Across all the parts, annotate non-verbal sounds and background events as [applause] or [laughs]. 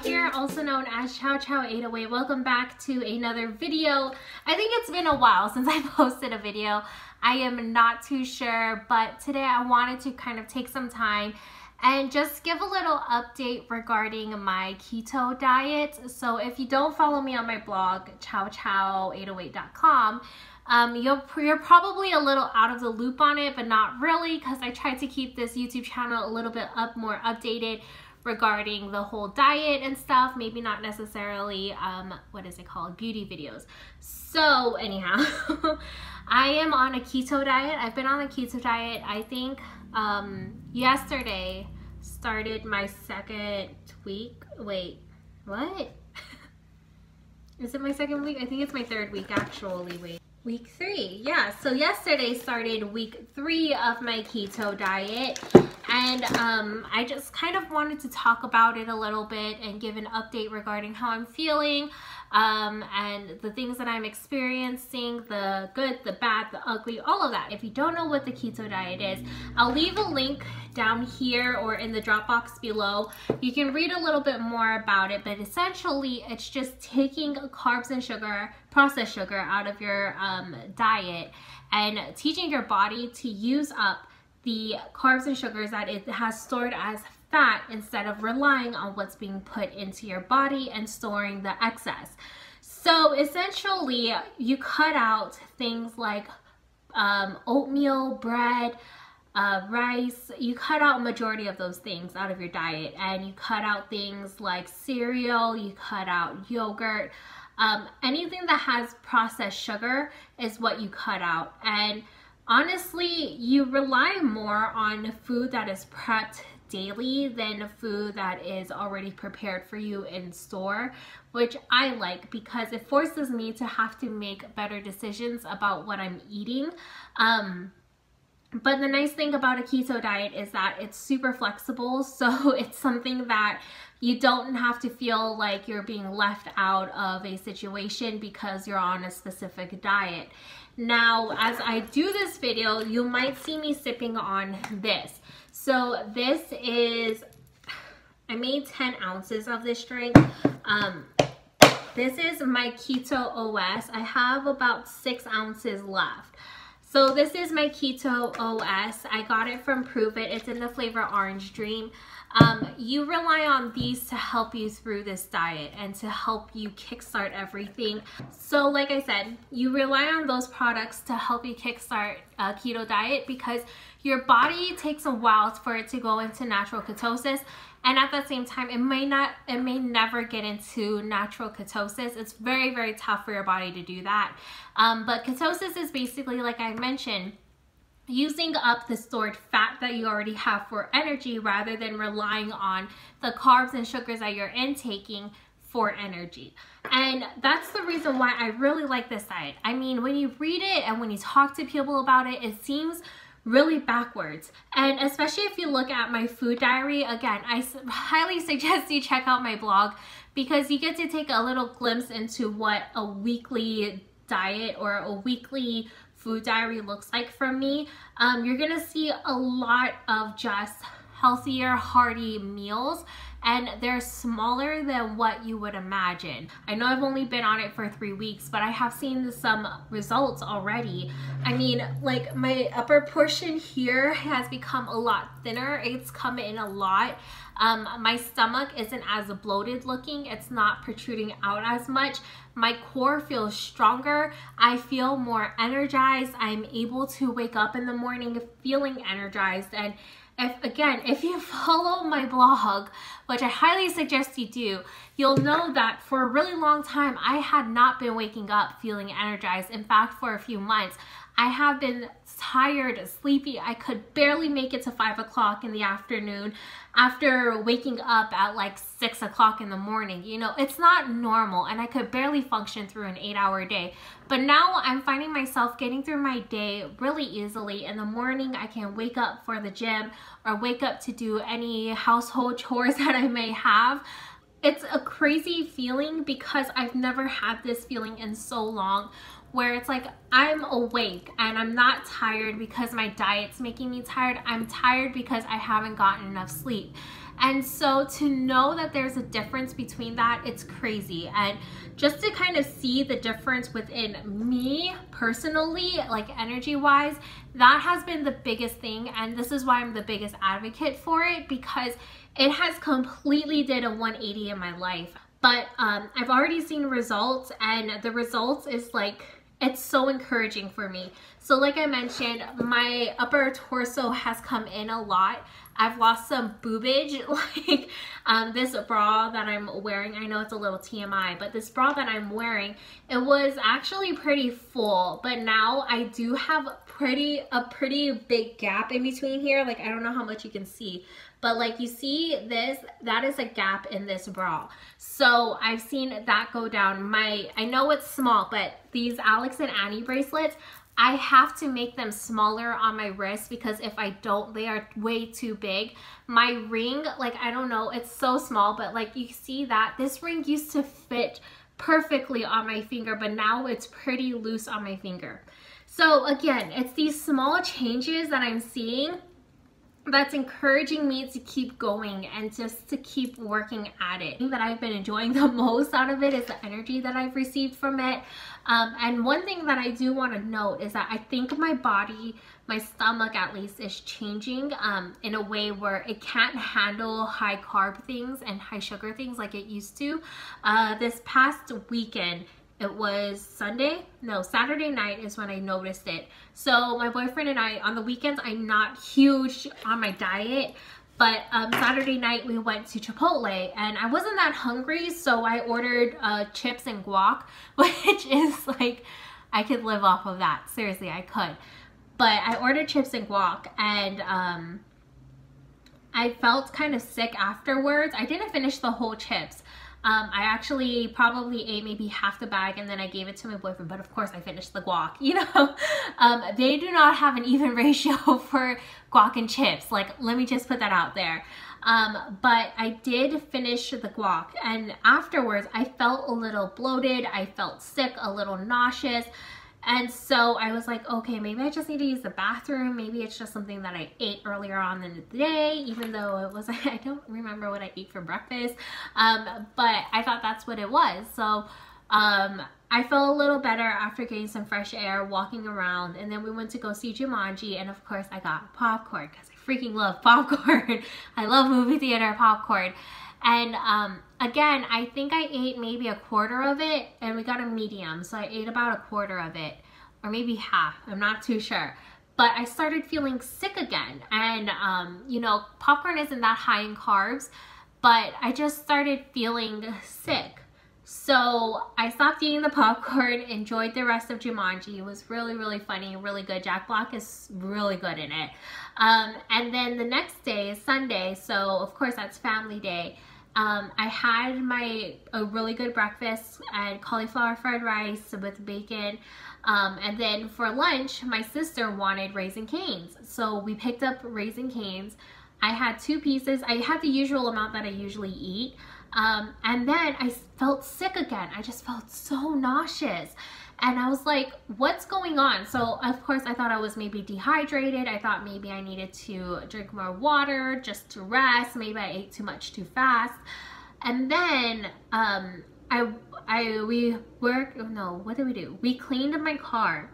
Here, also known as Ciao Ciao 808. Welcome back to another video. I think it's been a while since [laughs] I posted a video. I am not too sure, but today I wanted to kind of take some time and just give a little update regarding my keto diet. So if you don't follow me on my blog, ciaociao808.com, um, you're, you're probably a little out of the loop on it, but not really because I try to keep this YouTube channel a little bit up, more updated regarding the whole diet and stuff. Maybe not necessarily, um, what is it called, beauty videos. So anyhow, [laughs] I am on a keto diet. I've been on a keto diet, I think, um, yesterday started my second week. Wait, what? [laughs] Is it my second week? I think it's my third week actually. Wait. Week three, yeah. So yesterday started week three of my keto diet. And um, I just kind of wanted to talk about it a little bit and give an update regarding how I'm feeling um, and the things that I'm experiencing, the good, the bad, the ugly, all of that. If you don't know what the keto diet is, I'll leave a link down here or in the drop box below. You can read a little bit more about it, but essentially it's just taking carbs and sugar, processed sugar out of your um, diet and teaching your body to use up the carbs and sugars that it has stored as fat instead of relying on what's being put into your body and storing the excess. So essentially, you cut out things like um, oatmeal, bread, uh, rice, you cut out majority of those things out of your diet and you cut out things like cereal, you cut out yogurt, um, anything that has processed sugar is what you cut out. And honestly, you rely more on food that is prepped daily than food that is already prepared for you in store, which I like because it forces me to have to make better decisions about what I'm eating. Um, but the nice thing about a keto diet is that it's super flexible. [laughs] So it's something that you don't have to feel like you're being left out of a situation because you're on a specific diet. Now, as I do this video, you might see me sipping on this. So this is, I made 10 ounces of this drink. Um, this is my Keto OS. I have about six ounces left. So this is my Keto OS. I got it from Pruvit. It's in the flavor Orange Dream. Um, you rely on these to help you through this diet and to help you kickstart everything. So like I said, you rely on those products to help you kickstart a keto diet because your body takes a while for it to go into natural ketosis. And at the same time it may not it may never get into natural ketosis. It's very very tough for your body to do that. Um, but ketosis is basically like i mentioned using up the stored fat that you already have for energy rather than relying on the carbs and sugars that you're intaking for energy. And that's the reason why I really like this diet. I mean, when you read it and when you talk to people about it, it seems really backwards. And especially if you look at my food diary, again, I highly [laughs] suggest you check out my blog because you get to take a little glimpse into what a weekly diet or a weekly food diary looks like from me. Um, you're gonna see a lot of just healthier, hearty meals and they're smaller than what you would imagine. I know I've only been on it for three weeks, but I have seen some results already. I mean, like my upper portion here has become a lot thinner. It's come in a lot. Um, my stomach isn't as bloated looking. It's not protruding out as much. My core feels stronger. I feel more energized. I'm able to wake up in the morning feeling energized and if again, if you [laughs] follow my blog, which I highly suggest you do, you'll know that for a really long time, I had not been waking up feeling energized. In fact, for a few months, I have been tired, sleepy. I could barely make it to five o'clock in the afternoon after waking up at like six o'clock in the morning. You know, it's not normal and I could barely function through an eight hour day. But now I'm finding myself getting through my day really easily. In the morning, I can wake up for the gym or wake up to do any household [laughs] chores that I may have. It's a crazy feeling because I've never had this feeling in so long where it's like I'm awake and I'm not tired because my diet's making me tired. I'm tired because I haven't gotten enough sleep. And so to know that there's a difference between that, it's crazy. And just to kind of see the difference within me personally, like energy wise, that has been the biggest thing. And this is why I'm the biggest advocate for it because it has completely did a 180 in my life. But um, I've already seen results and the results is like, it's so encouraging for me. So like I mentioned, my upper torso has come in a lot. I've lost some boobage, [laughs] like um, this bra that I'm wearing. I know it's a little TMI, but this bra that I'm wearing, it was actually pretty full, but now I do have pretty a pretty big gap in between here. Like I don't know how much you can see, but like you see this, that is a gap in this bra. So I've seen that go down. My, I know it's small, but these Alex and Ani bracelets, I have to make them smaller on my wrist because if I don't, they are way too big. My ring, like, I don't know, it's so small, but like you see that this ring used to fit perfectly on my finger, but now it's pretty loose on my finger. So again, it's these small changes that I'm seeing that's encouraging me to keep going and just to keep working at it. that I've been enjoying [laughs] the most out of it is the energy that I've received from it. Um, and one thing that I do want to note is that I think my body, my stomach at least, is changing um, in a way where it can't handle high carb things and high sugar things like it used to. Uh, this past weekend, it was Sunday, no, Saturday night is when I noticed it. So my boyfriend and I, on the weekends, I'm not huge on my diet, but um, Saturday night we went to Chipotle and I wasn't that hungry, so I ordered uh, chips and guac, [laughs] which is like, I could live off of that. Seriously, I could. But I ordered chips and guac and um, I felt kind of sick afterwards. I didn't finish the whole chips. Um, I actually probably ate maybe half the bag and then I gave it to my boyfriend, but of course I finished the guac, [laughs] you know? Um, they do not have an even [laughs] ratio for guac and chips. Like, let me just put that out there. Um, but I did finish the guac and afterwards I felt a little bloated. I felt sick, a little nauseous. And so I was like, okay, maybe I just need to use the bathroom. Maybe it's just something that I ate earlier on in the day, even though it was, [laughs] I don't remember what I ate for breakfast. Um, but I thought that's what it was. So um, I felt a little better after getting some fresh air, walking around. And then we went to go see Jumanji. And of course, I got popcorn because I freaking love popcorn. [laughs] I love movie theater popcorn. And um, again, I think I ate maybe a quarter of it and we got a medium. So I ate about a quarter of it or maybe half. I'm not too sure. But I started feeling sick again. And, um, you know, popcorn isn't that high in carbs, but I just started feeling sick. So I stopped eating the popcorn, [laughs] enjoyed the rest of Jumanji. It was really, really funny, really good. Jack Black is really good in it. Um, and then the next day is Sunday, so of course that's family day. Um, I had my a really good breakfast and cauliflower fried rice with bacon. Um, and then for lunch, my sister wanted Raising Cane's. So we picked up Raising Cane's. I had two pieces. I had the usual amount that I usually eat. Um, and then I felt sick again. I just felt so nauseous. And I was like, what's going on? So of course I thought I was maybe dehydrated. I thought maybe I needed to drink more water just to rest. Maybe I ate too much too fast. And then um, I, I, we worked, oh no, what did we do? We cleaned my car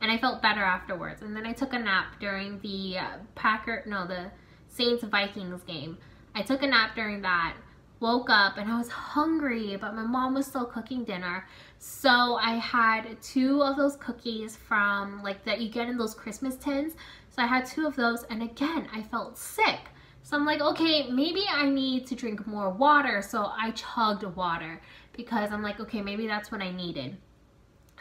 and I felt better afterwards. And then I took a nap during the uh, Packer, no, the Saints Vikings game. I took a nap during that woke up and I was hungry, but my mom was still cooking dinner. So I had two of those cookies from like that you get in those Christmas tins. So I had two of those and again, I felt sick. So I'm like, okay, maybe I need to drink more water. So I chugged water because I'm like, okay, maybe that's what I needed.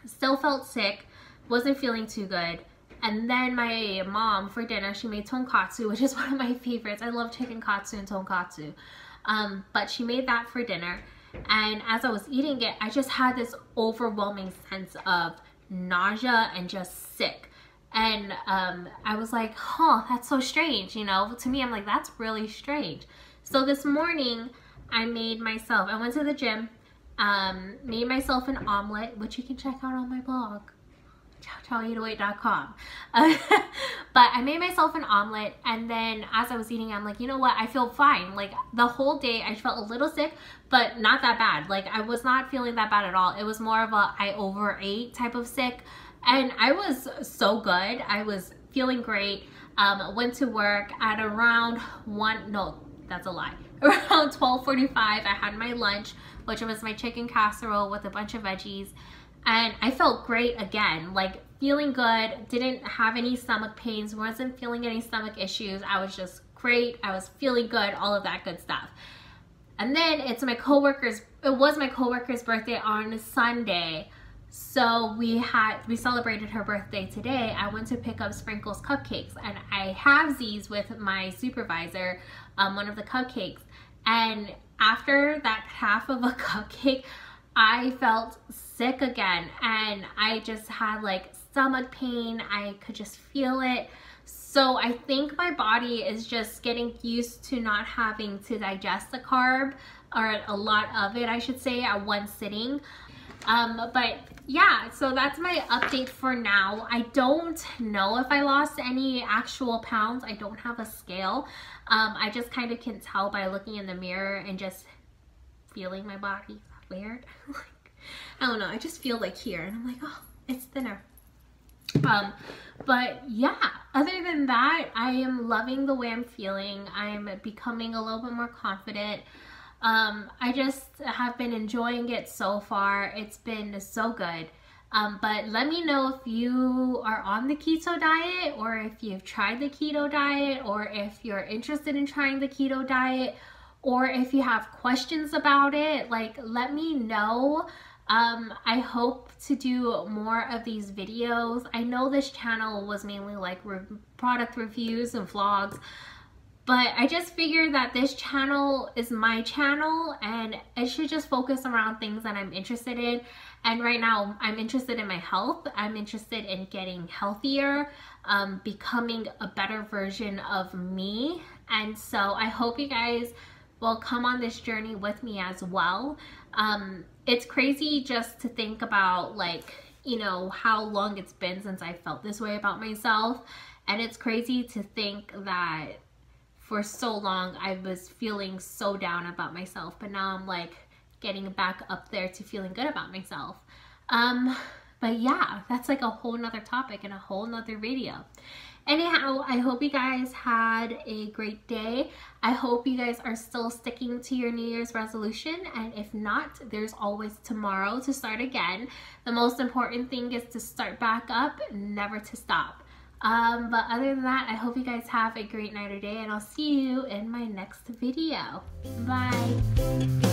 Still felt sick, wasn't feeling too good. And then my mom for dinner, she made tonkatsu, [laughs] which is one of my favorites. I love chicken katsu and tonkatsu. Um, but she made that for dinner. And as I was eating it, I just had this overwhelming sense of nausea and just sick. And um, I was like, huh, that's so strange. You know, to me, I'm like, that's really strange. So this morning, I made myself, I went to the gym, um, made myself an omelet, which you can check out on my blog. chow808.com. Uh, [laughs] but I made myself an omelet and then as I was eating, I'm like, you know what? I feel fine. Like the whole day I felt a little sick, but not that bad. Like I was not feeling that bad at all. It was more of a I overate type of sick. And I was so good. I was feeling great. Um, went to work at around one, no, that's a lie. [laughs] Around 12.45, I had my lunch, which was my chicken casserole with a bunch of veggies. And I felt great again, like feeling good, didn't have any stomach pains, wasn't feeling any stomach issues. I was just great. I was feeling good, all of that good stuff. And then it's my coworker's, it was my coworker's birthday on Sunday. So we had, we celebrated her birthday today. I went to pick up Sprinkles cupcakes and I have these with my supervisor, um, one of the cupcakes. And after that half of a [laughs] cupcake, I felt sick again and I just had like stomach pain. I could just feel it. So I think my body is just getting used to not having to digest the carb or a lot of it, I should say, at one sitting. Um, but yeah, so that's my update for now. I don't know if I lost any actual pounds. I don't have a scale. Um, I just kind of can tell by looking in the mirror and just feeling my body. Weird? [laughs] like, I don't know. I just feel like here and I'm like, oh, it's thinner. Um, but yeah, other than that, I am loving the way I'm feeling. I'm becoming a little bit more confident. Um, I just have been enjoying it so far. It's been so good. Um, but let me know if you are on the keto diet or if you've tried the keto diet or if you're interested in trying the keto diet or if you have questions about it. Like, let me know. Um, I hope to do more of these videos. I know this channel was mainly like re product reviews and vlogs, but I just figured that this channel is my channel and it should just focus around things that I'm interested in. And right now I'm interested in my health. I'm interested in getting healthier, um, becoming a better version of me. And so I hope you guys will come on this journey with me as well. Um, it's crazy just to think about like, you know, how long it's been since I felt this way about myself. And it's crazy to think that for so long I was feeling so down about myself, but now I'm like getting back up there to feeling good about myself. Um, but yeah, that's like a whole nother topic and a whole nother video. Anyhow, I hope you guys had a great day. I hope you guys are still sticking to your New Year's resolution. And if not, there's always tomorrow to start again. The most important thing is to start back up, never to stop. Um, but other than that, I hope you guys have a great night or day and I'll see you in my next video. Bye.